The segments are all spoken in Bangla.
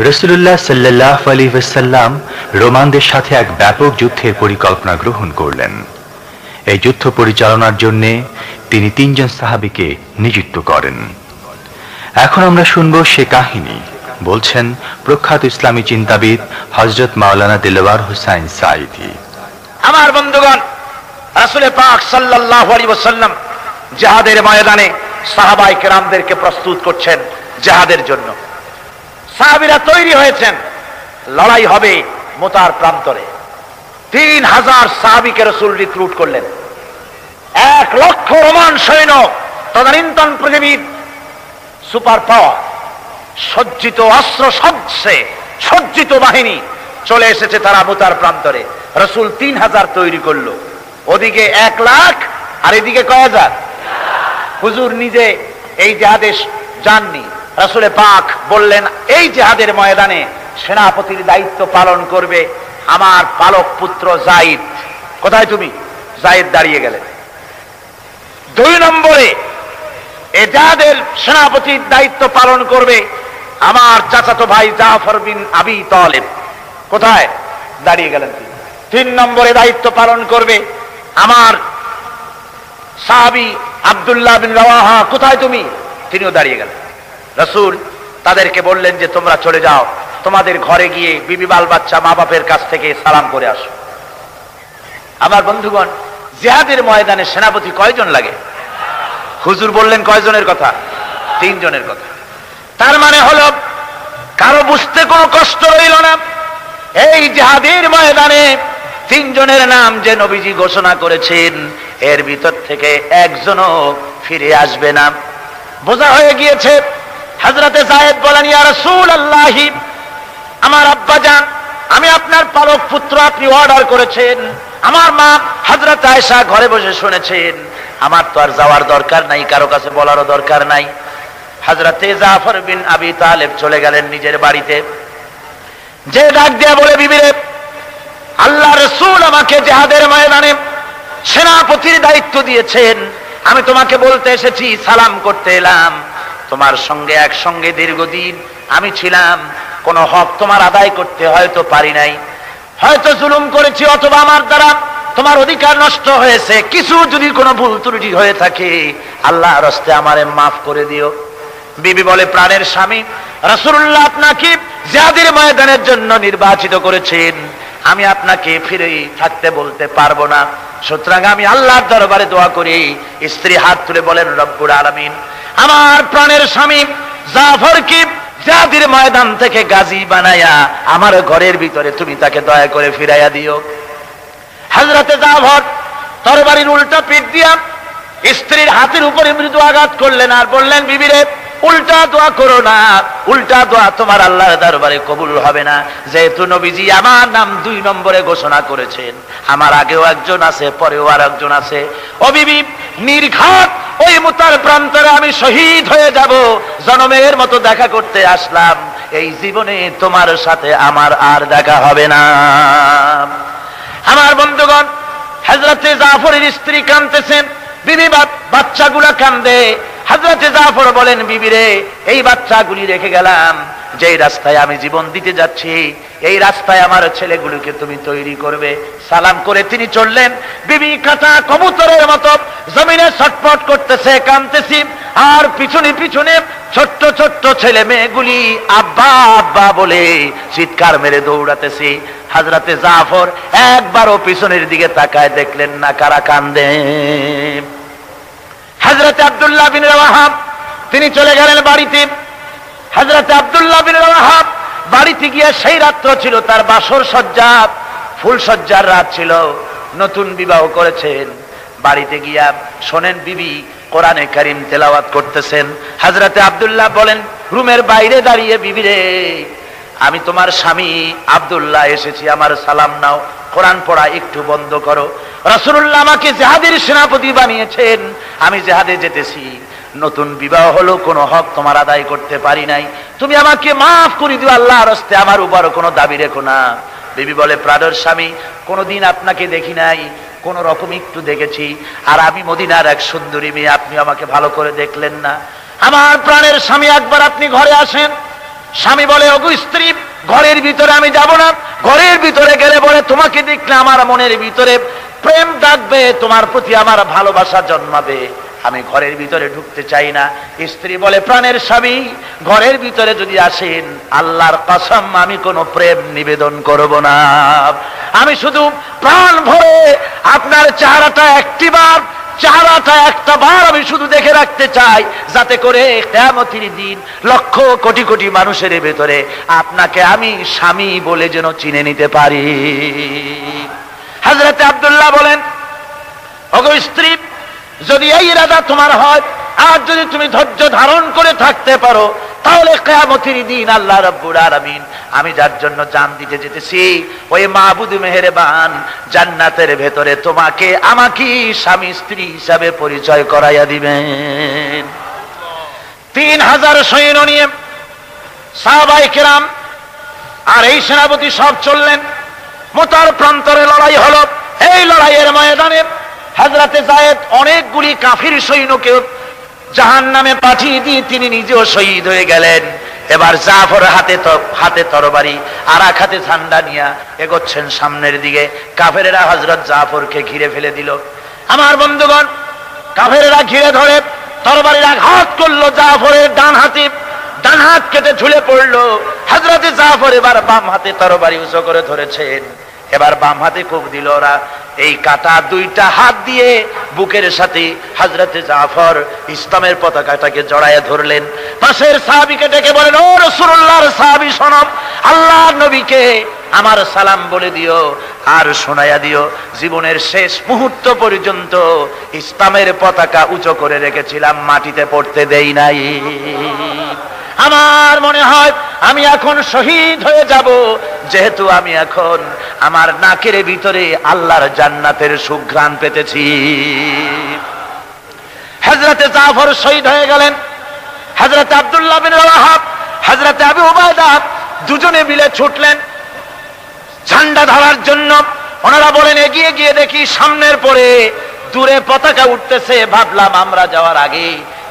রসুল্লাহ সাল্লাহ আলী সাল্লাম রোমানদের সাথে এক ব্যাপক যুদ্ধের পরিকল্পনা গ্রহণ করলেন। এই যুদ্ধ পরিচালনার জন্য তিনি তিনজন সাহাবিকে নিযুক্ত করেন। এখন আমরা শুনব সে কাহিনী। বলছেন প্রখ্যাত ইসলামী চিন্তাবিদ হজরত মাওলানা দিলওয়ার হুসাইন সাইদি আমার বন্ধুগণ, রাসুলের পাক সাল্লাহ আলী ওসাল্লাম জাহাদের ময়দানে সাহাবাই কেরামদেরকে প্রস্তুত করছেন জাহাদের জন্য। সাহাবিরা তৈরি হয়েছেন। লড়াই হবে মোতার প্রান্তরে। তিন হাজার সাহাবিকে রসুল রিক্রুট করলেন। এক লক্ষ রোমান সৈন্য তদানীন্তন পৃথিবীর সুপার পাওয়ার, সজ্জিত অস্ত্র সজ্জে সজ্জিত বাহিনী চলে এসেছে তারা মোতার প্রান্তরে। রসুল তিন হাজার তৈরি করল। ওদিকে এক লাখ, আর এদিকে কয় হাজার? হুজুর নিজে এই জাহাদেশ যাননি রাসুলে পাক বললেন, এই জেহাদের ময়দানে সেনাপতির দায়িত্ব পালন করবে আমার পালক পুত্র জাইদ। কোথায় তুমি? জাইদ দাঁড়িয়ে গেলেন দুই নম্বরে, এ জাহাদের সেনাপতির দায়িত্ব পালন করবে আমার চাচাতো ভাই জাফর বিন আবি তলেব। কোথায়? দাঁড়িয়ে গেলেন তিনি। তিন নম্বরে, দায়িত্ব পালন করবে আমার সাহাবি আবদুল্লাহ বিন রাওয়াহা। কোথায় তুমি? তিনিও দাঁড়িয়ে গেলেন। রসুল তাদেরকে বললেন যে, তোমরা চলে যাও। তোমাদের ঘরে গিয়ে বিবি বাল বাচ্চা মা বাপের কাছ থেকে সালাম করে আসো। আমার বন্ধুগণ, জেহাদের ময়দানে সেনাপতি কয়জন লাগে? হুজুর বললেন কয়জনের কথা? তিনজনের কথা। তার মানে হলো, কারও বুঝতে কোনো কষ্ট রইল না। এই জেহাদের ময়দানে তিনজনের নাম যে নবীজি ঘোষণা করেছেন, এর ভিতর থেকে একজনও ফিরে আসবে না। বোঝা হয়ে গিয়েছে হাজরাতে সাহেব বলেন, ইয়া আল্লাহি আমার আব্বা যান, আমি আপনার পালক পুত্র আপনি অর্ডার করেছেন। আমার মা হাজরত আয়েশা ঘরে বসে শুনেছেন। আমার তো আর যাওয়ার দরকার নাই, কারও কাছে বলারও দরকার নাই। হাজরাতে জাফর বিন আবি তালেব চলে গেলেন নিজের বাড়িতে। যে ডাক দিয়া বলে, বিবিরে, আল্লাহ রসুল আমাকে জেহাদের ময়দানে সেনাপতির দায়িত্ব দিয়েছেন। আমি তোমাকে বলতে এসেছি, সালাম করতে এলাম। তোমার সঙ্গে একসঙ্গে দীর্ঘদিন আমি ছিলাম। কোন হক তোমার আদায় করতে হয়তো পারি নাই। হয়তো জুলুম করেছি অথবা আমার দ্বারা তোমার অধিকার নষ্ট হয়েছে। কিছু যদি কোনো ভুল ত্রুটি হয়ে থাকে আল্লাহ রস্তে আমারে মাফ করে দিও। বিবি বলে, প্রাণের স্বামী রসুল্লাহ আপনাকে জাদের ময়দানের জন্য নির্বাচিত করেছেন। আমি আপনাকে ফিরে থাকতে বলতে পারব না। সুতরাং আমি আল্লাহর দরবারে দোয়া করি। স্ত্রী হাত তুলে বলেন রব্বুর আলমিন আমার প্রাণের স্বামী জাফর কি জাতির ময়দান থেকে গাজী বানায়া আমার ঘরের ভিতরে তুমি তাকে দয়া করে ফিরাইয়া দিও। হাজরাতে জাফর তরবারির উল্টা পিঠ দিয়া স্ত্রীর হাতের উপরে মৃদু আঘাত করলেন আর বললেন, বিবিরে উল্টা দোয়া করো না, উল্টা দোয়া তোমার আল্লাহর দরবারে কবুল হবে না। যেহেতু নবীজি আমার নাম দুই নম্বরে ঘোষণা করেছেন। আমার আগেও একজন আছে, পরেও আর একজন আছে। ও বিবি, নির্ঘাত ওই মুতার প্রান্তরে আমি শহীদ হয়ে যাব। জনমের মতো দেখা করতে আসলাম। এই জীবনে তোমার সাথে আমার আর দেখা হবে না। আমার বন্ধুগণ হাজরতে জাফরের স্ত্রী কানতেছেন বিবি বাচ্চাগুলা কান্দে। হাজরতে জাফর বলেন বিবিরে এই বাচ্চাগুলি রেখে গেলাম। যে রাস্তায় আমি জীবন দিতে যাচ্ছি, এই রাস্তায় আমার ছেলেগুলোকে তুমি তৈরি করবে। সালাম করে তিনি চললেন। বিবি কাঁচা কবুতরের মতো জমিনে ছটপট করতেছে কানতেছি আর পিছনে পিছনে ছোট্ট ছোট্ট ছেলে মেয়েগুলি আব্বা আব্বা বলে চিৎকার মেরে দৌড়াতেছি। হাজরাতে জাফর একবারও পিছনের দিকে তাকায় দেখলেন না, কারা কান্দে। হাজরত আবদুল্লাহ বিন রাহাব তিনি চলে গেলেন বাড়িতে। হাজরত আবদুল্লাহ বিন রাহাব বাড়িতে গিয়ে সেই রাত্র ছিল, তার বাসর সজ্জা, ফুল সজ্জার রাত ছিল। নতুন বিবাহ করেছেন। বাড়িতে গিয়া শোনেন, বিবি, কোরআনে কারিম তেলাওয়াত করতেছেন। হাজরাতে আবদুল্লাহ বলেন, রুমের বাইরে দাঁড়িয়ে বিবিরে আমি তোমার স্বামী আবদুল্লাহ, এসেছি, আমার সালাম নাও। কোরআন পড়া একটু বন্ধ করো। রসুল্লাহ আমাকে জেহাদের সেনাপতি বানিয়েছেন। আমি জেহাদে যেতেছি। নতুন বিবাহ হলো, কোনো হক তোমার আদায় করতে পারি নাই। তুমি আমাকে মাফ করে দিও আল্লাহ রস্তে আমার উপর কোনো দাবি রেখো না। বিবি বলে, প্রাণের স্বামী, কোনোদিন আপনাকে দেখি নাই। কোন রকম একটু দেখেছি। আর আমি মদিনার এক সুন্দরী মেয়ে আপনি আমাকে ভালো করে দেখলেন না। আমার প্রাণের স্বামী, একবার আপনি ঘরে আসেন। স্বামী বলে অগু স্ত্রী ঘরের ভিতরে আমি যাব না। ঘরের ভিতরে গেলে বলে, তোমাকে দেখলে আমার মনের ভিতরে প্রেম ডাকবে তোমার প্রতি আমার ভালোবাসা জন্মাবে। আমি ঘরের ভিতরে ঢুকতে চাই না। স্ত্রী বলে, প্রাণের স্বামী, ঘরের ভিতরে যদি আসেন, আল্লাহর কসম, আমি কোনো প্রেম নিবেদন করব না। আমি শুধু প্রাণ ভরে আপনার চেহারাটা একটিবার চেহারাটা একটা বার আমি শুধু দেখে রাখতে চাই, যাতে করে কেমতির দিন লক্ষ কোটি কোটি মানুষের ভেতরে আপনাকে আমি স্বামী বলে যেন চিনে নিতে পারি। হাজরতে আবদুল্লাহ বলেন অগ স্ত্রী, যদি এই রাজা তোমার হয় আর যদি তুমি ধৈর্য ধারণ করে থাকতে পারো, তাহলে কেয়ামতির দিন আল্লাহ রব্বুর আলামিন, আমি যার জন্য জান দিতে যেতেছি, ওই মাহবুদ মেহেরবান জান্নাতের ভেতরে তোমাকে আমাকে স্বামী স্ত্রী হিসাবে পরিচয় করাইয়া দিবেন। তিন হাজার সৈন্য নিয়ে সাহাবাই কেরাম আর এই সেনাপতি সব চললেন। মোতার প্রান্তরে লড়াই হলো। এই লড়াইয়ের ময়দানে হাজরাতে জায়েদ অনেকগুলি কাফির সৈন্যকে জাহান নামে পাঠিয়ে দিয়ে তিনি নিজেও শহীদ হয়ে গেলেন। এবার জাফর হাতে হাতে তরবারি আর এক হাতে ঝান্ডা নিয়া এগোচ্ছেন সামনের দিকে। কাফেরেরা হজরত জাফরকে ঘিরে ফেলে দিল। আমার বন্ধুগণ, কাফেরেরা ঘিরে ধরে তরবারির আঘাত করল জাফরের ডান হাতে। ডান হাত কেটে ঝুলে পড়ল। হাজরতে জাফর এবার বাম হাতে তরবারি উঁচু করে ধরেছেন। এবার বাম হাতে কোপ দিল ওরা। এই কাটা দুইটা হাত দিয়ে বুকের সাথে হাজরতে জাফর ইসলামের পতাকাটাকে জড়ায় ধরলেন। পাশের সাহাবিকে ডেকে বলেন, ও রসুল্লাহর সাহাবি, সনব আল্লাহ নবীকে আমার সালাম বলে দিও আর শোনায়া দিও। জীবনের শেষ মুহূর্ত পর্যন্ত ইসলামের পতাকা উঁচু করে রেখেছিলাম, মাটিতে পড়তে দেই নাই। আমার মনে হয় আমি এখন শহীদ হয়ে যাব। যেহেতু আমি এখন আমার নাকের ভিতরে আল্লাহর জান্নাতের সুঘ্রাণ পেতেছি। হজরতে জাফর শহীদ হয়ে গেলেন। হজরত আব্দুল্লাহ বিন রাহাব হজরত আবু উবায়দা দুজনে মিলে ছুটলেন। ঝান্ডা ধরার জন্য ওনারা বলেন, এগিয়ে গিয়ে দেখি সামনের পরে দূরে পতাকা উঠতেছে। ভাবলাম আমরা যাওয়ার আগে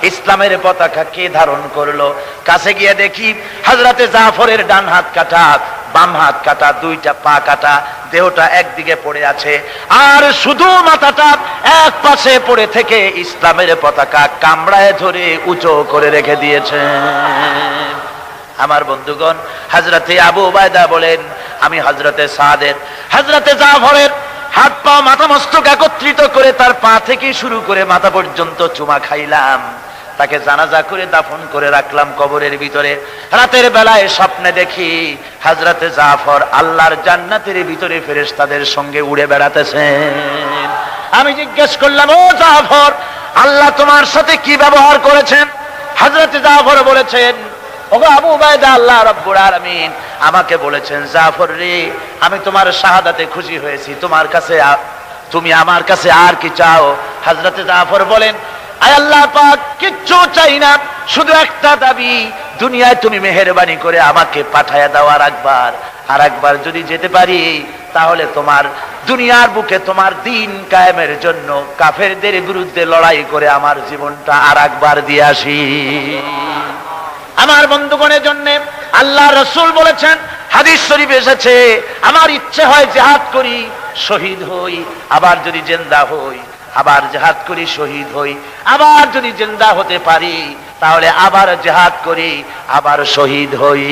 ইসলামের পতাকা কে ধারণ করল? কাছে গিয়ে দেখি হাজরাতে জাফরের ডান হাত কাটা, বাম হাত কাটা, দুইটা পা কাটা, দেহটা একদিকে পড়ে আছে। আর শুধু মাথাটা এক পাশে পড়ে থেকে ইসলামের পতাকা কামড়ায় ধরে উঁচু করে রেখে দিয়েছে। আমার বন্ধুগণ হাজরাতে আবু উবায়দা বলেন, আমি হজরতে সাদের হজরতে জাফরের হাত পা মাথা মস্তক একত্রিত করে তার পা থেকে শুরু করে মাথা পর্যন্ত চুমা খাইলাম। তাকে জানাজা করে দাফন করে রাখলাম কবরের ভিতরে। রাতের বেলায় স্বপ্নে দেখি হাজরাতে জাফর আল্লাহর জান্নাতের ভিতরে ফেরেস তাদের সঙ্গে উড়ে বেড়াতেছেন আমি জিজ্ঞেস করলাম, ও জাফর, আল্লাহ তোমার সাথে কি ব্যবহার করেছেন? হাজরাতে জাফর বলেছেন আবু উবায়দা, আল্লাহ আলামিন আমাকে বলেছেন, জাফর রে, আমি তোমার শাহাদাতে খুশি হয়েছি। তোমার কাছে তুমি আমার কাছে আর কি চাও? হযরতে জাফর বলেন, আয় আল্লাহ পাক, কিচ্ছু চাই না। শুধু একটা দাবি, দুনিয়ায় তুমি মেহেরবানি করে আমাকে পাঠায়া দাও আর একবার আর একবার যদি যেতে পারি, তাহলে তোমার দুনিয়ার বুকে তোমার দিন কায়েমের জন্য কাফেরদের বিরুদ্ধে লড়াই করে আমার জীবনটা আর একবার দিয়ে আসি। আমার বন্ধুগণের জন্য আল্লাহ রসুল বলেছেন, হাদিস শরীফ এসেছে, আমার ইচ্ছে হয় জেহাদ করি, শহীদ হই, আবার যদি জেন্দা হই, আবার জেহাদ করি, শহীদ হই, আবার যদি জেন্দা হতে পারি, তাহলে আবার জেহাদ করি, আবার শহীদ হই।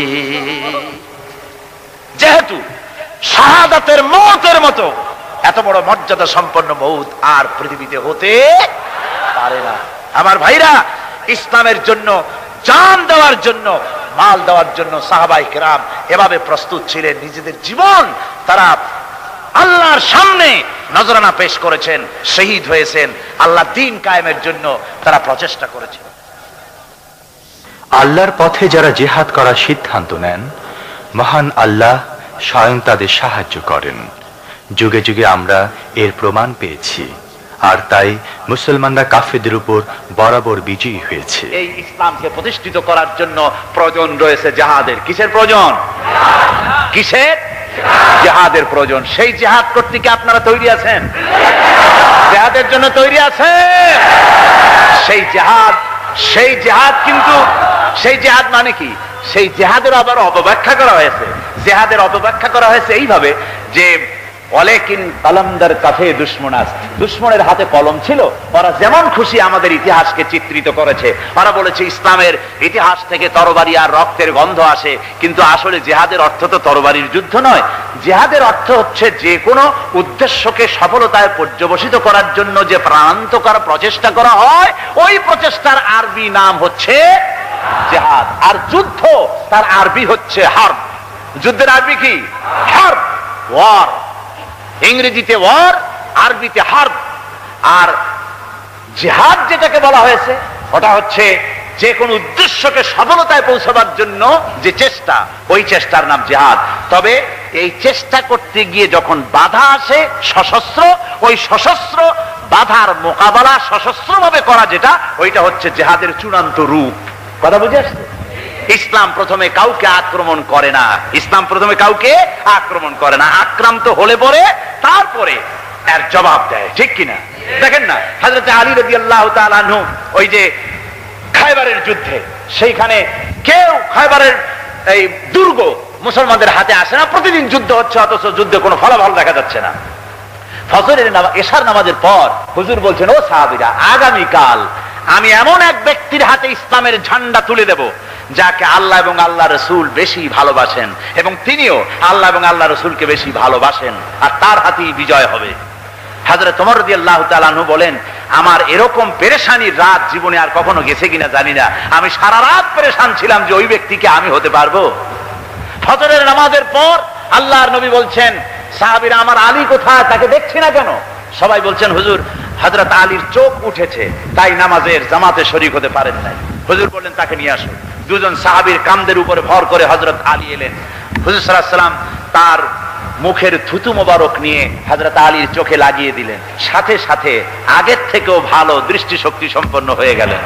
যেহেতু শাহাদাতের মতের মতো এত বড় মর্যাদা সম্পন্ন মৌত আর পৃথিবীতে হতে পারে না। আমার ভাইরা, ইসলামের জন্য জান দেওয়ার জন্য, মাল দেওয়ার জন্য সাহাবাই কেরাম এভাবে প্রস্তুত ছিলেন। নিজেদের জীবন তারা আল্লাহর সামনে নজরানা পেশ করেছেন, শহীদ হয়েছেন। আল্লাহ দিন কায়েমের জন্য তারা প্রচেষ্টা করেছেন। আল্লাহর পথে যারা জেহাদ করার সিদ্ধান্ত নেন, মহান আল্লাহ স্বয়ং তাদের সাহায্য করেন। যুগে যুগে আমরা এর প্রমাণ পেয়েছি। আর তাই মুসলমানরা কাফেরদের উপর বরাবর বিজয়ী হয়েছে। এই ইসলামকে প্রতিষ্ঠিত করার জন্য প্রয়োজন রয়েছে জাহাদের। কিসের প্রয়োজন? কিসের? জেহাদের প্রয়োজন। সেই জেহাদ করতে কি আপনারা তৈরি আছেন? জেহাদের জন্য তৈরি আছে সেই জেহাদ সেই জেহাদ কিন্তু, সেই জেহাদ মানে কি? সেই জেহাদের আবার অপব্যাখ্যা করা হয়েছে। জেহাদের অপব্যাখ্যা করা হয়েছে এইভাবে যে অলেকিন কলমদার কাফে দুশ্মনাস দুশ্মনের হাতে কলম ছিল, ওরা যেমন খুশি আমাদের ইতিহাসকে চিত্রিত করেছে। ওরা বলেছে, ইসলামের ইতিহাস থেকে তরবারি আর রক্তের গন্ধ আসে, কিন্তু আসলে জেহাদের অর্থ তো তরবারির যুদ্ধ নয়। জেহাদের অর্থ হচ্ছে যে কোনো উদ্দেশ্যকে সফলতায় পর্যবসিত করার জন্য যে প্রাণান্তকর প্রচেষ্টা করা হয়, ওই প্রচেষ্টার আরবি নাম হচ্ছে জেহাদ। আর যুদ্ধ, তার আরবি হচ্ছে হার্ব। যুদ্ধের আরবি কি? হার্ব। ওয়ার। ইংরেজিতে ওয়ার, আরবিতে হার্ব। আর জেহাদ যেটাকে বলা হয়েছে, ওটা হচ্ছে যে কোনো উদ্দেশ্যকে সফলতায় পৌঁছাবার জন্য যে চেষ্টা, ওই চেষ্টার নাম জেহাদ। তবে এই চেষ্টা করতে গিয়ে যখন বাধা আসে, সশস্ত্র, ওই সশস্ত্র বাধার মোকাবেলা সশস্ত্র ভাবে করা যেটা, ওইটা হচ্ছে জেহাদের চূড়ান্ত রূপ। কথা বুঝে আসছে? ইসলাম প্রথমে কাউকে আক্রমণ করে না। ইসলাম প্রথমে কাউকে আক্রমণ করে না। আক্রান্ত হলে পরে তারপরে এর জবাব দেয়। ঠিক কিনা? দেখেন না হাজরত আলী রবি আল্লাহ তালু ওই যে খাইবারের যুদ্ধে, সেইখানে কেউ খাইবারের এই দুর্গ মুসলমানদের হাতে আসে না। প্রতিদিন যুদ্ধ হচ্ছে, অথচ যুদ্ধে কোনো ফলাফল দেখা যাচ্ছে না। ফজরের এশার নামাজের পর হুজুর বলছেন, ও সাহাবিরা, আগামীকাল আমি এমন এক ব্যক্তির হাতে ইসলামের ঝান্ডা তুলে দেব যাকে আল্লাহ এবং আল্লাহ রসুল বেশি ভালোবাসেন এবং তিনিও আল্লাহ এবং আল্লাহ রসুলকে বেশি ভালোবাসেন আর তার হাতেই বিজয় হবে। হাজরে তোমার রদি আল্লাহ তালানহু বলেন, আমার এরকম পেরেশানির রাত জীবনে আর কখনো গেছে কিনা জানি না। আমি সারা রাত পেরেশান ছিলাম যে ওই ব্যক্তিকে আমি হতে পারব। ফজরের নামাজের পর আল্লাহর নবী বলছেন, সাহাবিরা আমার আলী কোথায়? তাকে দেখছি না কেন? সবাই বলছেন, হুজুর হজরত আলীর চোখ উঠেছে, তাই নামাজের জামাতে শরিক হতে পারেন নাই। হুজুর বললেন, তাকে নিয়ে আসুন দুজন সাহাবির কামদের উপরে ভর করে হজরত আলী এলেন। হুজুর সাল্লাম তার মুখের থুতু মোবারক নিয়ে হজরত আলীর চোখে লাগিয়ে দিলেন। সাথে সাথে আগের থেকেও ভালো দৃষ্টিশক্তি সম্পন্ন হয়ে গেলেন।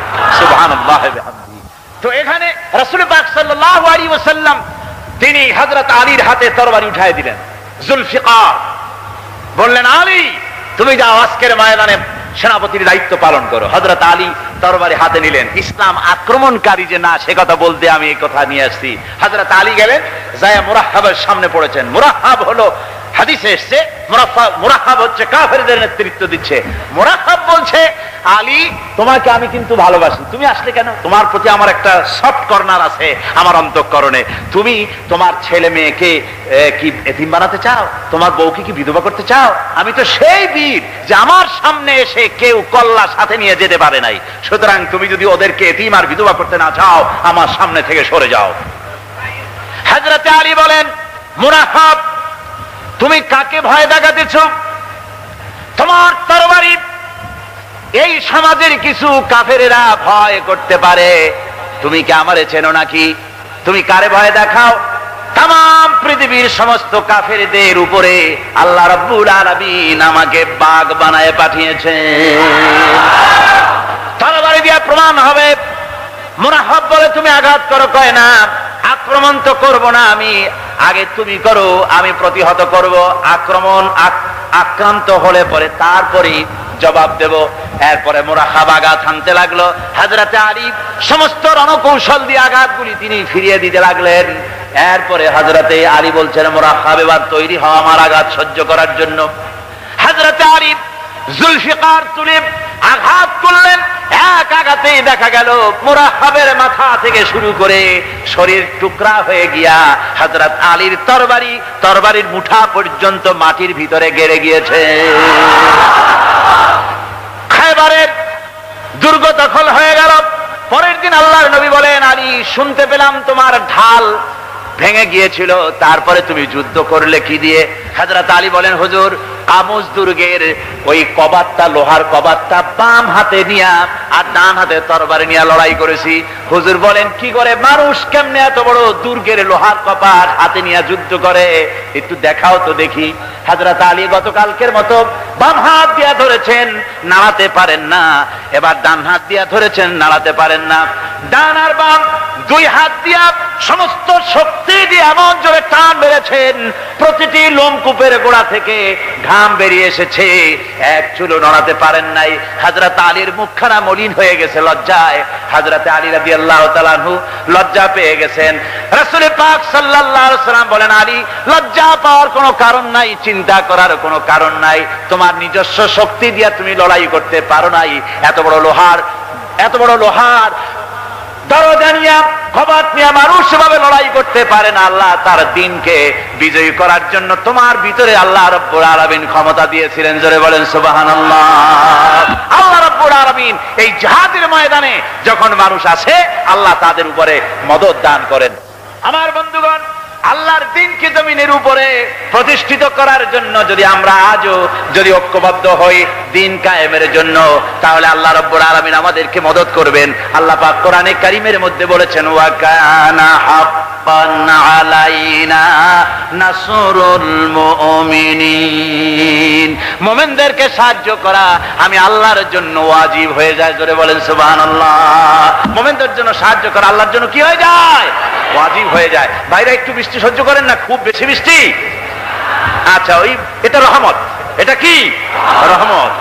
তো এখানে রাসূল আলাইহি ওয়াসাল্লাম তিনি হযরত আলীর হাতে তরবারি উঠায় দিলেন। জুলফিকার বললেন, আলী, তুমি যাও আজকের ময়দানে সেনাপতির দায়িত্ব পালন করো। হজরত আলী তরবারি হাতে নিলেন। ইসলাম আক্রমণকারী যে না, সে কথা বলতে আমি এই কথা নিয়ে আসছি। হাজরত আলী গেলেন জায়া মুরাহাবের সামনে পড়েছেন। মুরাহাব হলো হাদিসে এসছে মুরাহাব হচ্ছে কাফেরদের নেতৃত্ব দিচ্ছে। মুরাহাব বলছে, আলী, তোমাকে আমি কিন্তু ভালোবাসি। তুমি আসলে কেন? তোমার প্রতি আমার একটা সফট কর্নার আছে, আমার অন্তঃকরণে। তুমি তোমার ছেলে মেয়েকে কি এতিম বানাতে চাও? তোমার বউকে কি বিধবা করতে চাও? আমি তো সেই বীর যে আমার সামনে এসে কেউ কল্লা সাথে নিয়ে যেতে পারে নাই। সুতরাং তুমি যদি ওদেরকে এতিম আর বিধবা করতে না চাও, আমার সামনে থেকে সরে যাও। হাজরাতে আলী বলেন, মুরাহাব তুমি কাকে ভয় দেখাতেছ? তোমার তরবারি, এই সমাজের কিছু কাফেরেরা ভয় করতে পারে। তুমি কি আমারে চেনো নাকি? তুমি কারে ভয় দেখাও? তাম পৃথিবীর সমস্ত কাফেরদের উপরে আল্লাহ রব্বুল আলামিন আমাকে বাঘ বানায় পাঠিয়েছে তরবারি দিয়া প্রমাণ হবে। মুনাহাব বলে তুমি আঘাত করো, কয় না? আক্রমণ তো করব না আমি। আগে তুমি করো, আমি প্রতিহত করব। আক্রমণ, আক- আক্রান্ত হলে পরে তারপরে জবাব দেব। এরপরে মোরাহাব আঘাত হানতে লাগল। হাজরাতে আরিফ সমস্ত রণকৌশল দিয়ে আঘাতগুলি তিনি ফিরিয়ে দিতে লাগলেন। এরপরে হাজরাতে আলী বলছেন মোরাহাব এবার তৈরি হওয়া আমার আঘাত সহ্য করার জন্য। হাজরাতে আলী জুলফিকার তুলে আঘাত করলেন। এক আঘাতেই দেখা গেল মুরাহাবের মাথা থেকে শুরু করে শরীর টুকরা হয়ে গিয়া হযরত আলীর তরবারি, তরবারির মুঠা পর্যন্ত মাটির ভিতরে গেড়ে গিয়েছে। খায়বারের দুর্গ দখল হয়ে গেল। পরের দিন আল্লাহর নবী বলেন, আলী, শুনতে পেলাম তোমার ঢাল ভেঙে গিয়েছিল। তারপরে তুমি যুদ্ধ করলে কি দিয়ে? হাজরত আলী বলেন, হুজুর কামুজ দুর্গের ওই কবাতটা, লোহার কবাতটা বাম হাতে নিয়া আর ডান হাতে তরবারি নিয়ে লড়াই করেছি। হুজুর বলেন, কি করে? মানুষ কেমনে এত বড় দুর্গের লোহার কপাট হাতে নিয়ে যুদ্ধ করে? একটু দেখাও তো দেখি। হাজরত আলী গতকালকের মতো বাম হাত দিয়া ধরেছেন, নাড়াতে পারেন না। এবার ডান হাত দিয়া ধরেছেন, নাড়াতে পারেন না। ডান আর বাম দুই হাত দিয়া সমস্ত শক্তি দিয়ে এমন জোরে টান বেড়েছেন প্রতিটি লোমকূপের গোড়া থেকে ঘাম বেরিয়ে এসেছে। এক চুলো নড়াতে পারেন নাই। হাজরত আলীর মুখখানা মলিন হয়ে গেছে লজ্জায়। হাজরতে আলী রাদি আল্লাহ তালানহু লজ্জা পেয়ে গেছেন। রাসুল পাক আলাইহি সাল্লাম বলেন, আলী, লজ্জা পাওয়ার কোনো কারণ নাই, চিন্তা করার কোনো কারণ নাই। তোমার নিজস্ব শক্তি দিয়া তুমি লড়াই করতে পারো নাই। এত বড় লোহার, এত বড় লোহার নিয়ে মানুষ সেভাবে লড়াই করতে পারে না। আল্লাহ তার দিনকে বিজয়ী করার জন্য তোমার ভিতরে আল্লাহ রব্বুর আলমিন ক্ষমতা দিয়েছিলেন। জোরে বলেন সুবাহান আল্লাহ রব্বুর আলমিন এই জাহাদের ময়দানে যখন মানুষ আসে, আল্লাহ তাদের উপরে মদত দান করেন। আমার বন্ধুগণ আল্লাহর দিনকে জমিনের উপরে প্রতিষ্ঠিত করার জন্য যদি আমরা আজও যদি ঐক্যবদ্ধ হই, দিন কায়েমের জন্য, তাহলে আল্লাহ রব্বুল আলামিন আমাদেরকে মদত করবেন। আল্লাহ পাক কোরআনে কারিমের মধ্যে বলেছেন, ওয়া কানা হাক্কান আলাইনা নাসরুল মুমিনিন। মুমিনদেরকে সাহায্য করা আমি আল্লাহর জন্য ওয়াজিব হয়ে যায়, জোরে বলেন, সুবহানাল্লাহ। মুমিনদের জন্য সাহায্য করা আল্লাহর জন্য কি হয়ে যায়? ওয়াজিব হয়ে যায়। বাইরে একটু বৃষ্টি সহ্য করেন না, খুব বেশি বৃষ্টি আচ্ছা ওই, এটা রহমত। এটা কি? রহমত।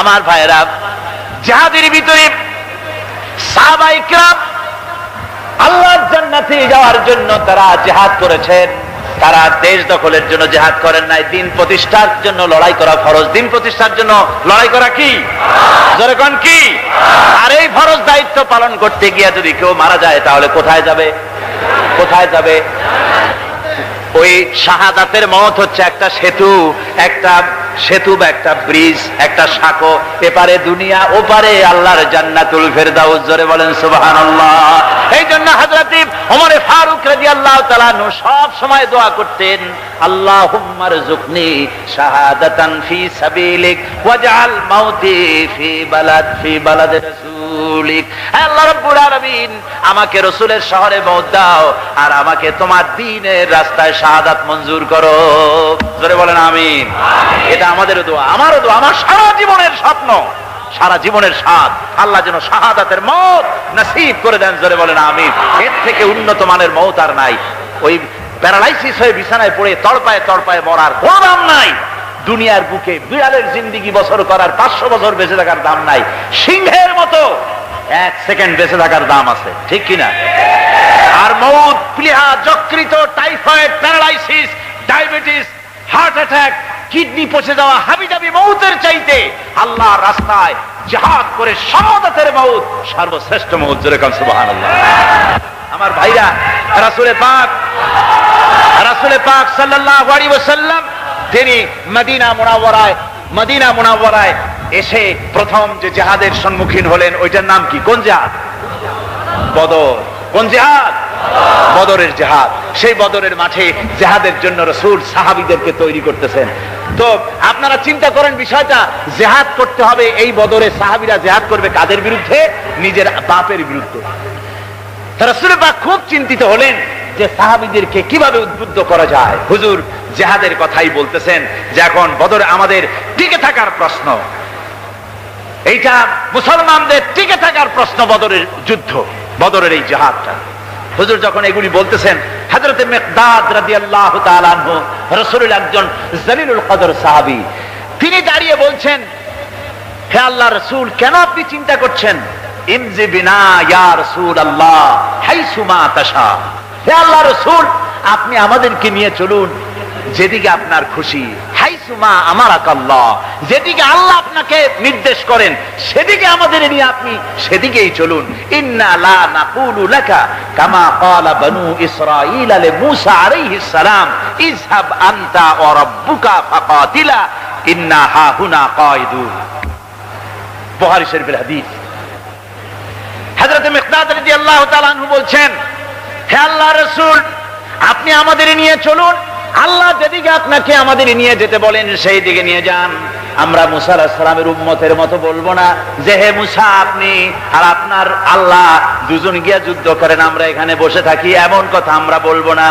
আমার ভাইরা যাহাদের ভিতরে সাহাবাইকরাম আল্লাহর জান্নাতে যাওয়ার জন্য তারা জেহাদ করেছেন। তারা দেশ দখলের জন্য জেহাদ করেন নাই। দিন প্রতিষ্ঠার জন্য লড়াই করা ফরজ। দিন প্রতিষ্ঠার জন্য লড়াই করা কি? জোরে কোন কি? আর এই ফরজ দায়িত্ব পালন করতে গিয়ে যদি কেউ মারা যায়, তাহলে কোথায় যাবে? কোথায় যাবে? ওই শাহাদাতের মত হচ্ছে একটা সেতু একটা সেতু বা একটা ব্রিজ, একটা সাঁকো। এপারে দুনিয়া, ওপারে আল্লাহর জান্নাতুল ফেরদাউস। জোরে বলেন, সুবহানাল্লাহ। এই জন্য হযরত ওমর ফারুক রাদিয়াল্লাহু তাআলা নু সব সময় দোয়া করতেন, আল্লাহুম্মা রযুকনি শাহাদাতান ফি সাবিলিক ওয়াজআল মাউতি ফি বালাদ ফি বালাদ রাসূলিক। আল্লাহ রাব্বুল আলামিন আমাকে রাসূলের শহরে মওত দাও আর আমাকে তোমার দ্বীনের রাস্তায় শাহাদাত মঞ্জুর করো। জোরে বলেন আমিন। এটা আমাদের দোয়া। আমারও দোয়া। আমার সারা জীবনের স্বপ্ন সারা জীবনের স্বাদ। আল্লাহ যেন শাহাদাতের মত নসিব করে দেন জোরে বলেন আমি এর থেকে উন্নত মানের মত আর নাই। ওই প্যারালাইসিস হয়ে বিছানায় পড়ে তড়পায় তড়পায় মরার কোনো দাম নাই। দুনিয়ার বুকে বিড়ালের জিন্দিগি বছর করার পাঁচশো বছর বেঁচে থাকার দাম নাই। সিংহের মতো এক সেকেন্ড বেঁচে থাকার দাম আছে, ঠিক কিনা? আর মৌত প্লিহা যকৃত, typhoid, paralysis, diabetes, heart attack, kidney পচে যাওয়া, হাবিজাবি মৌতের চাইতে আল্লাহ রাস্তায় জাহাদ করে শাহাদাতের মৌত সর্বশ্রেষ্ঠ মৌত, জোরে কান সুবহানাল্লাহ। আমার ভাইরা রাসূলে পাক রাসূলে পাক সাল্লাল্লাহু আলাইহি ওয়াসাল্লাম তিনি মদিনা মুনাওয়ারায় মদিনা মুনাওয়ারায় এসে প্রথম যে জাহাদের সম্মুখীন হলেন, ওইটার নাম কি? কোন জাহাদ? বদর। কোন জেহাদ? বদরের জেহাদ। সেই বদরের মাঠে জেহাদের জন্য রসুল সাহাবিদেরকে তৈরি করতেছেন। তো আপনারা চিন্তা করেন বিষয়টা, জেহাদ করতে হবে এই বদরে সাহাবিরা জেহাদ করবে কাদের বিরুদ্ধে? নিজের বাপের বিরুদ্ধে। রসুল পাক খুব চিন্তিত হলেন যে সাহাবিদেরকে কীভাবে উদ্বুদ্ধ করা যায়? হুজুর জেহাদের কথাই বলতেছেন যে এখন বদরে আমাদের টিকে থাকার প্রশ্ন। এইটা মুসলমানদের টিকে থাকার প্রশ্ন বদরের যুদ্ধ, বদরের এই জাহাজটা হুজুর যখন এগুলি বলতেছেন হাজরতে মেকদাদ আনহু রাসূলুল একজন জলিলুল কদর সাহাবী, তিনি দাঁড়িয়ে বলছেন, হে আল্লাহ রাসূল, কেন আপনি চিন্তা করছেন? ইমজি বিনা ইয়া হাইসুমা তাশা। হে আল্লাহ রাসূল, আপনি আমাদেরকে নিয়ে চলুন। যেদিকে আপনার খুশি। হাইসুমা আমার আকাল্লাহ যেদিকে আল্লাহ আপনাকে নির্দেশ করেন, সেদিকে আমাদের নিয়ে আপনি সেদিকেই চলুন। ইন্না লা নাকুলু লাকা কামা ক্বালা বানু ইসরাঈল লি মূসা আলাইহিস সালাম। ইযহাব আনতা ওয়া রাব্বুকা ফাকাতিলা। ইন্না হাহুনা কায়িদুন বুখারী শরীফের হাদিস। হযরত মিকদাদ রাদিয়াল্লাহু তাআলা আনহু বলছেন হে আল্লাহ রাসূল, আপনি আমাদের নিয়ে চলুন। আল্লাহ যেদিকে আপনাকে আমাদের নিয়ে যেতে বলেন, সেই দিকে নিয়ে যান। আমরা মুসা সালামের উম্মতের মতো বলব না যে, হে মুসা, আপনি আর আপনার আল্লাহ দুজন গিয়া যুদ্ধ করেন, আমরা এখানে বসে থাকি, এমন কথা আমরা বলব না।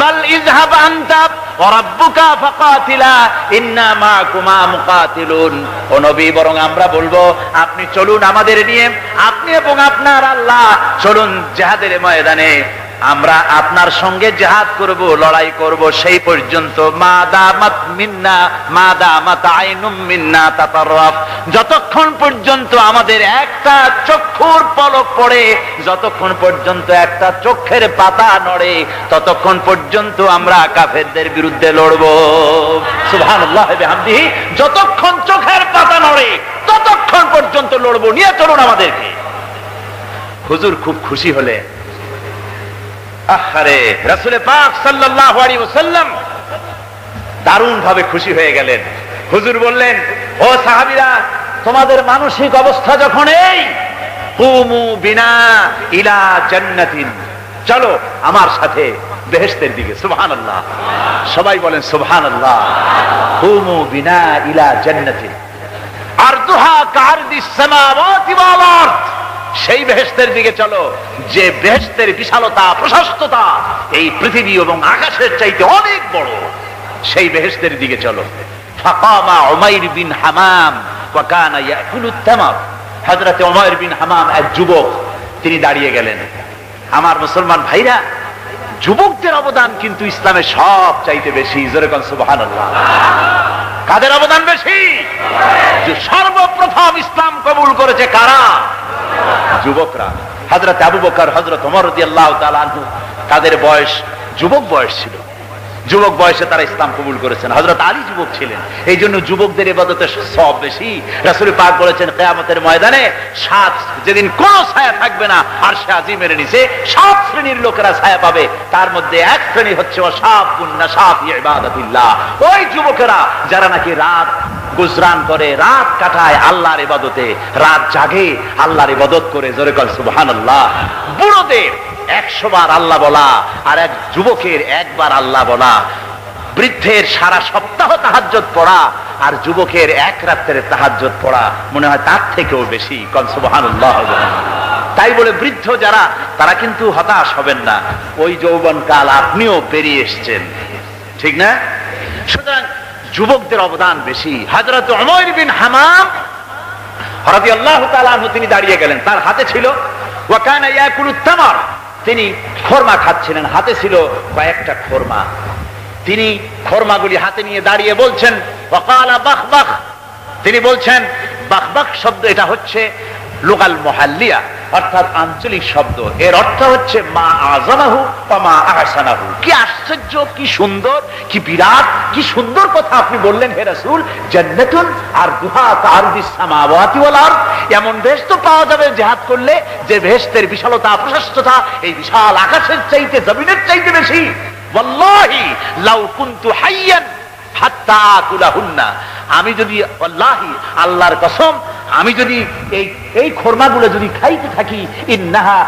বাল ইজহাব আনতা ওরাব্বুকা ফাকাতিলা, ইন্না মাকুমা মুকাতিলুন। ও নবী, বরং আমরা বলব, আপনি চলুন আমাদের নিয়ে, আপনি এবং আপনার আল্লাহ চলুন জিহাদের ময়দানে। আমরা আপনার সঙ্গে জেহাদ করব, লড়াই করব, সেই পর্যন্ত যতক্ষণ পর্যন্ত আমাদের একটা চক্ষুর পলক পড়ে, যতক্ষণ পর্যন্ত একটা চোখের পাতা নড়ে, ততক্ষণ পর্যন্ত আমরা কাফেরদের বিরুদ্ধে লড়ব। বিহামদিহি, যতক্ষণ চোখের পাতা নড়ে, ততক্ষণ পর্যন্ত লড়ব। নিয়ে চলুন আমাদেরকে। হুজুর খুব খুশি হলে আহারে, রাসুলে পাক সাল্লাল্লাহু আলাইহি ওয়াসাল্লাম দারুণ ভাবে খুশি হয়ে গেলেন। হুজুর বললেন, ও সাহাবীরা, তোমাদের মানসিক অবস্থা যখন এই, কুমু বিনা ইলা জান্নাতিন। চলো আমার সাথে বেহেশতের দিকে, সুবহানাল্লাহ। সবাই বলেন, সুবহানাল্লাহ। কুমু বিনা ইলা জান্নাতিন। আরদুহা কারদিস সামাওয়াতি ওয়াল আরদ। সেই বেহেস্তের দিকে চলো। যে বেহেস্তের বিশালতা, প্রশস্ততা এই পৃথিবী এবং আকাশের চাইতে অনেক বড়, সেই বেহেস্তের দিকে চলো। ফাকামা বিন হামাম হামাম এক যুবক, তিনি দাঁড়িয়ে গেলেন। আমার মুসলমান ভাইরা যুবকদের অবদান কিন্তু ইসলামে সব চাইতে বেশি। কাদের অবদান বেশি? সর্বপ্রথম ইসলাম কবুল করেছে কারা? যুবকরা। হজরত আবু বকর হজরত অমর তাদের বয়স, যুবক বয়স ছিল। যুবক বয়সে তারা ইসলাম কবুল করেছেন। হজরত আলী যুবক ছিলেন। এই জন্য যুবকদের এবাদতে সব বেশি। রাসুল পাক বলেছেন, কেয়ামতের ময়দানে সাত, যেদিন কোন ছায়া থাকবে না, আর সে আজি মেরে নিছে সাত শ্রেণির লোকেরা ছায়া পাবে। তার মধ্যে এক শ্রেণি হচ্ছে ওই যুবকেরা যারা নাকি রাত গুজরান করে, রাত কাটায় আল্লাহর ইবাদতে, রাত জাগে, আল্লাহর ইবাদত করে, জোরে কল, সুবহানাল্লাহ। বুড়োদের একশো বার আল্লাহ বলা, আর এক যুবকের একবার আল্লাহ বলা। বৃদ্ধের সারা সপ্তাহ তাহাজ্জত পড়া, আর যুবকের এক রাত্রের তাহাজ্জত পড়া। মনে হয় তার থেকেও বেশি, কল, সুবহানাল্লাহ তাই বলে বৃদ্ধ যারা, তারা কিন্তু হতাশ হবেন না। ওই যৌবন কাল আপনিও পেরিয়ে এসছেন। ঠিক না? সুতরাং যুবকদের অবদান বেশি। হাজরত বিন হামাম হরদি আল্লাহ তিনি দাঁড়িয়ে গেলেন। তার হাতে ছিল তিনি খোরমা খাচ্ছিলেন। হাতে ছিল কয়েকটা খোরমা। তিনি খোরমাগুলি হাতে নিয়ে দাঁড়িয়ে বলছেন তিনি বলছেন বাখ বাখ শব্দ এটা হচ্ছে লোকাল মহাল্লিয়া, অর্থাৎ আঞ্চলিক শব্দ। এর অর্থ হচ্ছে মা আজানাহু বা মা আহসানাহু। কি আশ্চর্য, কি সুন্দর, কি বিরাট, কি সুন্দর কথা আপনি বললেন হে রাসূল। জান্নাতুন আর দুহা তারদিস সামাওয়াতি ওয়াল আরদ। এমন বেশ তো পাওয়া যাবে জিহাদ করলে যে বেহেশতের বিশালতা, প্রশস্ততা, এই বিশাল আকাশের চাইতে, জমিনের চাইতে বেশি। ওয়াল্লাহি লাউ কুনতু হাইয়ান হাত্তা আকুলাহুন্না। আমি যদি আল্লাহি আল্লাহর কসম আমি যদি এই এই খোরমাগুলো যদি খাইতে থাকি, ইন্নাহা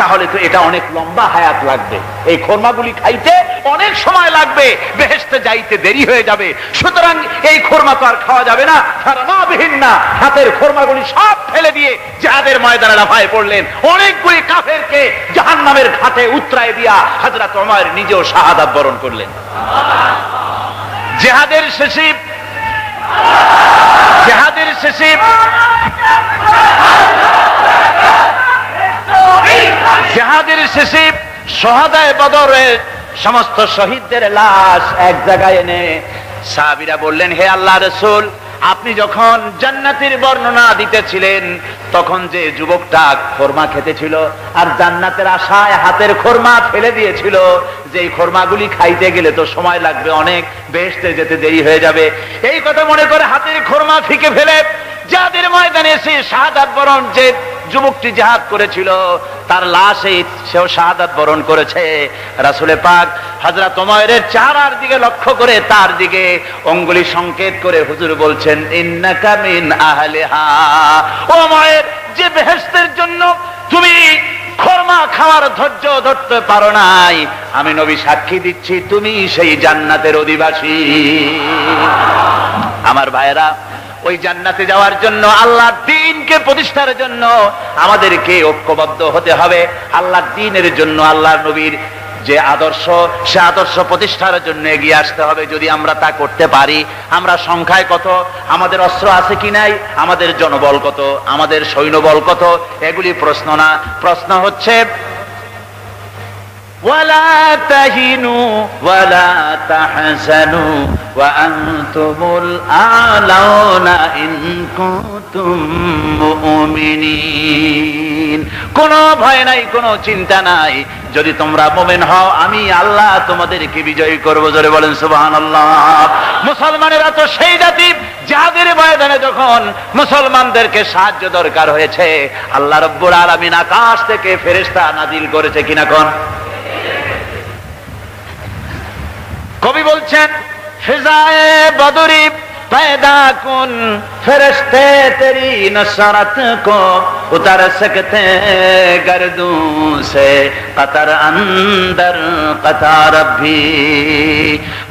তাহলে তো এটা অনেক লম্বা হায়াত লাগবে। এই খোরমাগুলি খাইতে অনেক সময় লাগবে, বেহেশতে যাইতে দেরি হয়ে যাবে। সুতরাং এই খোরমা তো আর খাওয়া যাবে না। ফারামাবিহীন না হাতের খোরমাগুলি সব ফেলে দিয়ে যাদের ময়দানে লাফায় পড়লেন। অনেকগুলি কাফেরকে জাহান্নামের ঘাটে উতরায় দিয়া হযরত ওমর নিজেও শাহাদাত বরণ করলেন। জেহাদের শেষে জেহাদের শেষে জেহাদের শেষে সহাদায় বদরের সমস্ত শহীদদের লাশ এক জায়গায় এনে সাহাবিরা বললেন, হে আল্লাহ রসুল আপনি যখন জান্নাতের বর্ণনা দিতেছিলেন, তখন যে যুবকটা খোরমা খেতেছিল আর জান্নাতের আশায় হাতের খোরমা ফেলে দিয়েছিল যে এই খোরমাগুলি খাইতে গেলে তো সময় লাগবে অনেক বেসতে যেতে দেরি হয়ে যাবে। এই কথা মনে করে হাতের খোরমা ফিকে ফেলে, যাদের ময়দানে এসে শাহাদাত বরণ যে যুবকটি জাহাদ করেছিল, তার লাশে সেও শাহাদাত বরণ করেছে। রাসুলে পাক হাজরা তোমায়ের চারার দিকে লক্ষ্য করে তার দিকে অঙ্গুলি সংকেত করে হুজুর বলছেন, ইন্নাকা মিন আহলিহা। ও মায়ের যে বেহেশতের জন্য তুমি খরমা খাওয়ার ধৈর্য ধরতে পারো নাই, আমি নবী সাক্ষী দিচ্ছি, তুমি সেই জান্নাতের অধিবাসী। আমার ভাইয়েরা ওই জান্নাতে যাওয়ার জন্য, আল্লাহ দিনকে প্রতিষ্ঠার জন্য আমাদেরকে ঐক্যবদ্ধ হতে হবে। আল্লাহ দিনের জন্য, আল্লাহ নবীর যে আদর্শ, সে আদর্শ প্রতিষ্ঠার জন্য এগিয়ে আসতে হবে। যদি আমরা তা করতে পারি, আমরা সংখ্যায় কত, আমাদের অস্ত্র আছে কি নাই, আমাদের জনবল কত, আমাদের সৈন্যবল কত, এগুলি প্রশ্ন না। প্রশ্ন হচ্ছে ولا تهنوا ولا تحزنوا وأنتم الأعلون إن كنتم مؤمنين কোনো ভয় নাই কোনো চিন্তা নাই যদি তোমরা মোমেন হও আমি আল্লাহ তোমাদেরকে বিজয়ী করবো জোরে বলেন সুবাহান আল্লাহ মুসলমানেরা তো সেই জাতি যাদের ময়দানে যখন মুসলমানদেরকে সাহায্য দরকার হয়েছে আল্লাহ রব্বুর আলমিন আকাশ থেকে ফেরেস্তা নাজিল করেছে কিনা কোন কবি বলছেন, ফিজায়ে বদরি پیدا کن فرشتے تیری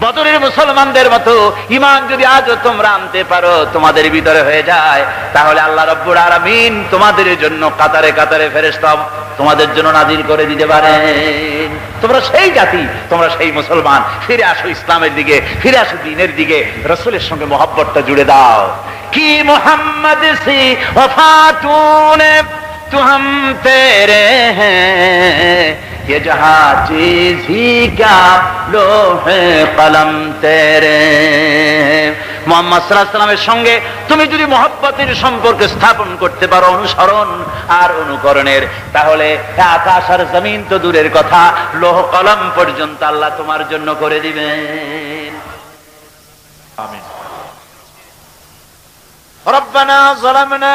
বদরের মুসলমানদের মতো ইমান যদি আজও তোমরা আনতে পারো, তোমাদের ভিতরে হয়ে যায়, তাহলে আল্লাহ রব্বুর আরামিন তোমাদের জন্য কাতারে কাতারে ফেরেস্তা তোমাদের জন্য নাজির করে দিতে পারে তোমরা সেই জাতি, তোমরা সেই মুসলমান। ফিরে আসো ইসলামের দিকে, ফিরে আসো দিনের দিকে। রসুলের সঙ্গে মহাব্বতটা জুড়ে দাও। কি মোহাম্মদ সি তেরে হ্যাঁ। ये जहां चीज ही क्या लोहे कलम तेरे মোহাম্মদ সাল্লামের সঙ্গে তুমি যদি মহব্বতের সম্পর্ক স্থাপন করতে পারো অনুসরণ আর অনুকরণের তাহলে আকাশ আর জমিন তো দূরের কথা লোহ কলম পর্যন্ত আল্লাহ তোমার জন্য করে দিবেন আমিন ربنا ظلمنا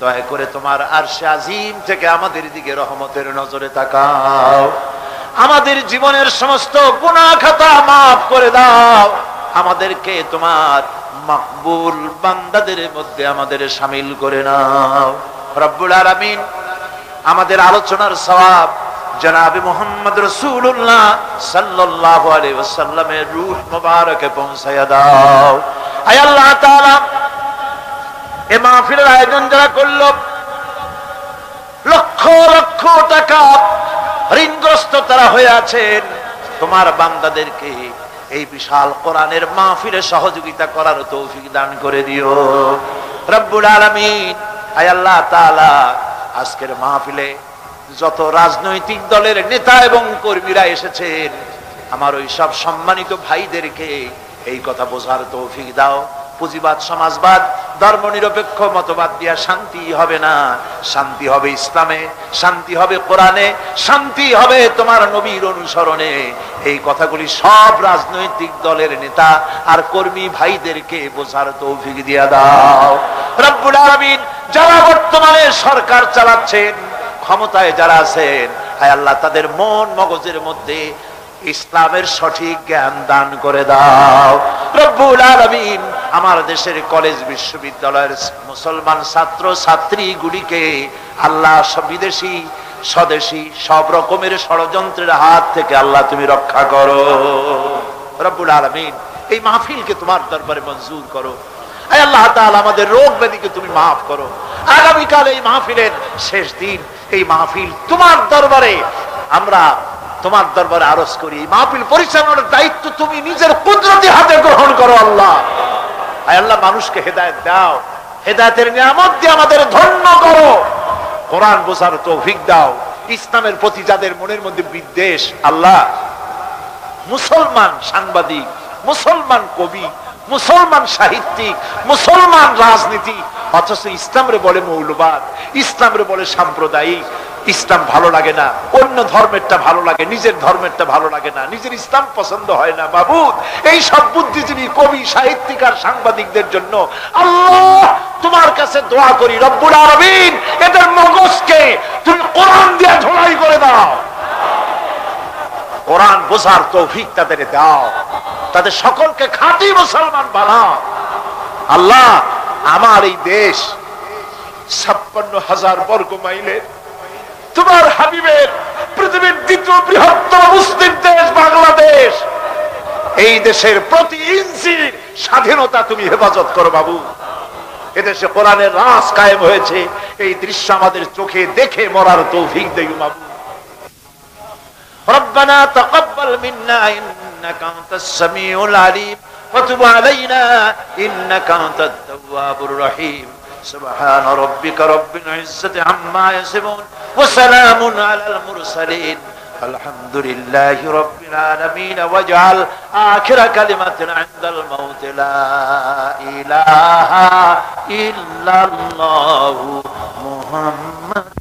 দয়া করে তোমার আরশে আজিম থেকে আমাদের দিকে রহমতের নজরে তাকাও। আমাদের জীবনের সমস্ত গুনাহ খাতা মাফ করে দাও। আমাদেরকে তোমার মকবুল বান্দাদের মধ্যে আমাদের সামিল করে নাও। রব্বুল আলামিন, আমাদের আলোচনার সওয়াব জনাবে মোহাম্মদ রসুল্লাহ সাল্লাহ আলাইসাল্লামের রূহ মোবারকে পৌঁছাইয়া দাও। আয় আল্লাহ তাআলা এ মাহফিলের আয়োজন যারা করল, লক্ষ লক্ষ টাকা ঋণগ্রস্ত তারা হয়ে আছেন। তোমার বান্দাদেরকে এই বিশাল কোরআনের মাহফিলে সহযোগিতা করার তৌফিক দান করে দিও। রব্বুল আলামিন, আয় আল্লাহ তাআলা, আজকের মাহফিলে যত রাজনৈতিক দলের নেতা এবং কর্মীরা এসেছেন, আমার ওই সব সম্মানিত ভাইদেরকে এই কথা বোঝার তৌফিক দাও। পুঁজিবাদ, সমাজবাদ ধর্ম নিরপেক্ষ মতবাদ দিয়া শান্তি হবে না। শান্তি হবে ইসলামে, শান্তি হবে কোরআনে, শান্তি হবে তোমার নবীর অনুসরণে। এই কথাগুলি সব রাজনৈতিক দলের নেতা আর কর্মী ভাইদেরকে বোঝার তৌফিক দিয়া দাও। রব্বুল আলামিন যারা বর্তমানে সরকার চালাচ্ছেন, ক্ষমতায় যারা আছেন, হায় আল্লাহ, তাদের মন মগজের মধ্যে ইসলামের সঠিক জ্ঞান দান করে দাও। রব্বুল আলামিন আমার দেশের কলেজ বিশ্ববিদ্যালয়ের মুসলমান ছাত্র ছাত্রী গুলিকে আল্লাহ বিদেশি, স্বদেশী সব রকমের ষড়যন্ত্রের হাত থেকে আল্লাহ তুমি রক্ষা করো। রব্বুল আলামিন, এই মাহফিলকে তোমার দরবারে মঞ্জুর করো। আল্লাহ তাআলা আমাদের রোগ ব্যাধিকে তুমি মাফ করো। আগামীকাল এই মাহফিলের শেষ দিন, এই মাহফিল তোমার দরবারে আমরা তোমার দরবারে আরজ করি। মাহফিল পরিচালনার দায়িত্ব তুমি নিজের কুদরতি হাতে গ্রহণ করো আল্লাহ। আয় আল্লাহ, মানুষকে হেদায়ত দাও। হেদায়তের নিয়ামত দিয়ে আমাদের ধন্য করো। কোরআন বোঝার তৌফিক দাও। ইসলামের প্রতি যাদের মনের মধ্যে বিদ্বেষ, আল্লাহ, মুসলমান সাংবাদিক, মুসলমান কবি মুসলমান সাহিত্যিক, মুসলমান রাজনীতি। অথচ ইসলামরে বলে মৌলবাদ, ইসলামরে বলে সাম্প্রদায়িক। ইসলাম ভালো লাগে না, অন্য ধর্মেরটা ভালো লাগে, নিজের ধর্মেরটা ভালো লাগে না, নিজের ইসলাম পছন্দ হয় না। বাবুদ, এই সব বুদ্ধিজীবী কবি, সাহিত্যিক আর সাংবাদিকদের জন্য আল্লাহ তোমার কাছে দোয়া করি, রব্বুল আরবিন এদের মগজকে তুমি কোরআন দিয়ে ঝোলাই করে দাও। কোরআন বোঝার তৌফিক তাদের দাও। তাদের সকলকে খাঁটি মুসলমান বানাও আল্লাহ আমার এই দেশ ছাপ্পান্ন হাজার বর্গ মাইলের তোমার হাবিবের পৃথিবীর দ্বিতীয় বৃহত্তম মুসলিম দেশ বাংলাদেশ এই দেশের প্রতি ইঞ্চি স্বাধীনতা তুমি হেফাজত করো বাবু এদেশে কোরআনের রাস কায়েম হয়েছে এই দৃশ্য আমাদের চোখে দেখে মরার তৌফিক দেই বাবু ربنا تقبل منا انك انت السميع العليم وتب علينا انك انت التواب الرحيم سبحان ربك رب العزة عما يصفون وسلام على المرسلين الحمد لله رب العالمين واجعل آخر كلمة عند الموت لا إله إلا الله محمد